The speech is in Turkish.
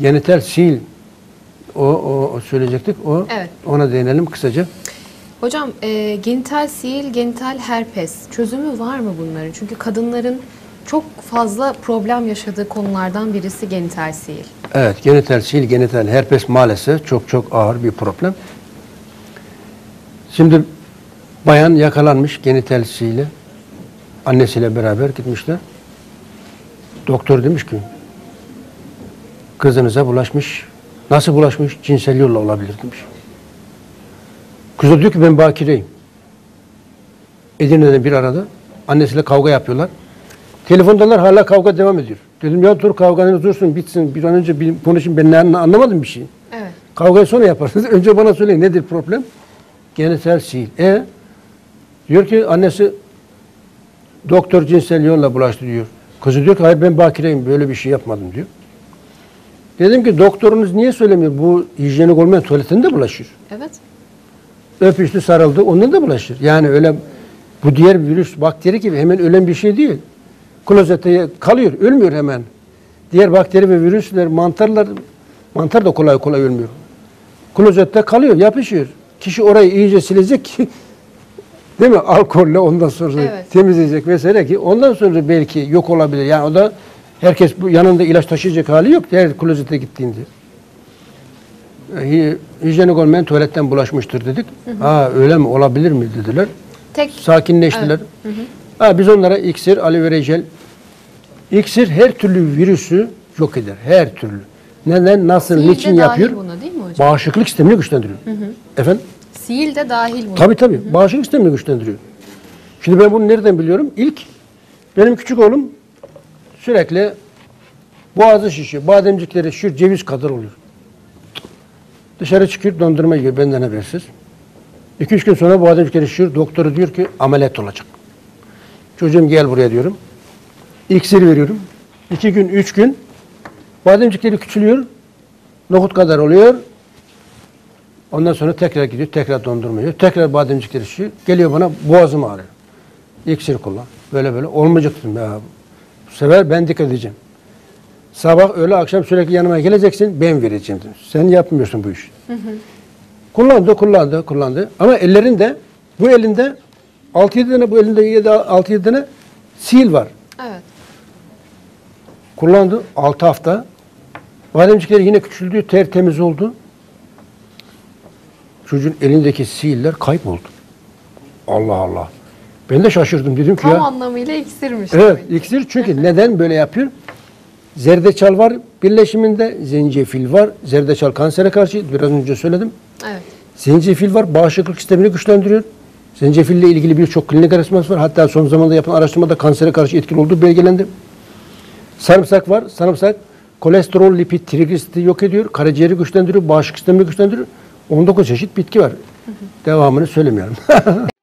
Genital sil o, o, o söyleyecektik. O Evet. ona değinelim kısaca. Hocam e, genital sil, genital herpes çözümü var mı bunların? Çünkü kadınların çok fazla problem yaşadığı konulardan birisi genital sil. Evet, genital sil, genital herpes maalesef çok çok ağır bir problem. Şimdi bayan yakalanmış genital ile annesiyle beraber gitmişler. Doktor demiş ki kızınıza bulaşmış. Nasıl bulaşmış? Cinsel yolla olabilir demiş. Kız da diyor ki ben bakireyim. Edirne'den bir arada annesiyle kavga yapıyorlar. Telefondalar hala kavga devam ediyor. Dedim ya dur kavganız dursun bitsin bir an önce bir konuşun ben ne anla- anlamadım bir şey. Evet. Kavgayı sonra yaparsınız. Önce bana söyleyin nedir problem? Genital sil. E diyor ki annesi doktor cinsel yolla bulaştı diyor. Kızı diyor ki hayır ben bakireyim böyle bir şey yapmadım diyor. Dedim ki doktorunuz niye söylemiyor? Bu hijyenik olmayan tuvaletinde bulaşıyor. Evet. Öpüştü sarıldı ondan da bulaşır. Yani öyle bu diğer virüs bakteri gibi hemen ölen bir şey değil. Klozete kalıyor ölmüyor hemen. Diğer bakteri ve virüsler mantarlar mantar da kolay kolay ölmüyor. Klozette kalıyor yapışıyor. Kişi orayı iyice silecek ki değil mi? Alkolle ondan sonra Evet. temizleyecek vesaire ki ondan sonra belki yok olabilir. Yani o da herkes bu yanında ilaç taşıyacak hali yok her klozete gittiğinde. Hi- Hijyenik olmayan tuvaletten bulaşmıştır dedik. Ha öyle mi olabilir mi dediler. Tek Sakinleştiler. Ha, biz onlara iksir, aloe vera jel. İksir her türlü virüsü yok eder. Her türlü. Neden, nasıl, de niçin yapıyor? buna değil mi hocam? Bağışıklık sistemini güçlendiriyor. Efendim? Sil de dahil buna. Tabii tabii. Bağışıklık sistemini güçlendiriyor. Şimdi ben bunu nereden biliyorum? İlk benim küçük oğlum sürekli boğazı şişiyor. Bademcikleri şişiyor. Ceviz kadar oluyor. Dışarı çıkıyor dondurma yiyor benden habersiz. İki üç gün sonra bademcikleri şişiyor. Doktoru diyor ki ameliyat olacak. Çocuğum gel buraya diyorum. İksir veriyorum. İki gün, üç gün bademcikleri küçülüyor. Nohut kadar oluyor. Ondan sonra tekrar gidiyor, tekrar dondurma yiyor. Tekrar bademcikleri şişiyor. Geliyor bana boğazım ağrıyor. İksir kullan. Böyle böyle. Olmayacak dedim ya. Bu sefer ben dikkat edeceğim. Sabah, öğle, akşam sürekli yanıma geleceksin. Ben vereceğim. Sen yapmıyorsun bu işi. Kullandı, kullandı, kullandı. Ama ellerinde, bu elinde 6-7 tane, bu elinde 6-7 tane sil var. Evet. Kullandı 6 hafta. Bademcikleri yine küçüldü, tertemiz oldu. Çocuğun elindeki sihirler kayboldu. Allah Allah. Ben de şaşırdım dedim ki Tam ya. anlamıyla iksirmiş. Evet, demek iksir çünkü neden böyle yapıyor? Zerdeçal var birleşiminde, zencefil var. Zerdeçal kansere karşı biraz önce söyledim. Evet. Zencefil var, bağışıklık sistemini güçlendiriyor. Zencefille ilgili birçok klinik araştırması var. Hatta son zamanda yapılan araştırmada kansere karşı etkili olduğu belgelendi. Sarımsak var. Sarımsak kolesterol, lipid, trigliseridi yok ediyor. Karaciğeri güçlendiriyor, bağışıklık sistemini güçlendiriyor. 19 çeşit bitki var. Devamını söylemiyorum.